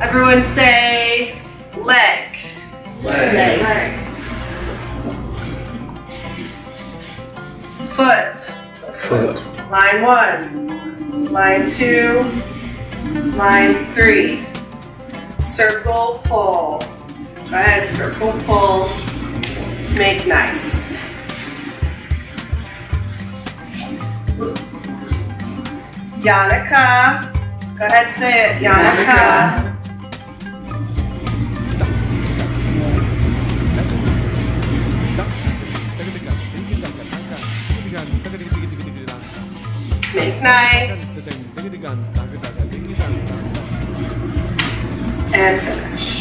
Everyone say leg. Leg. Leg. Foot. Foot. Line one. Line two. Line three. Circle, pull. Go ahead, circle, pull. Make nice. Yannicka. Go ahead, say it. Yannicka. Make nice. And finish.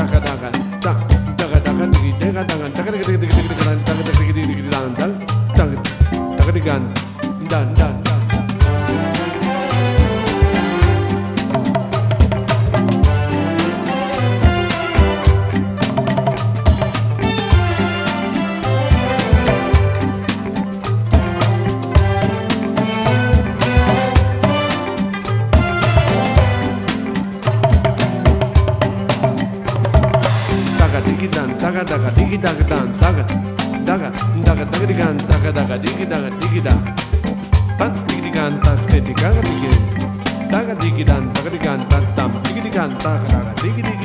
Dan daga daga digi dan daga daga daga daga daga daga dan daga daga daga daga digan daga daga digi daga digi da tan digi digan tak te diga digi daga digi dan daga digan tak tam digi digan daga daga digi digi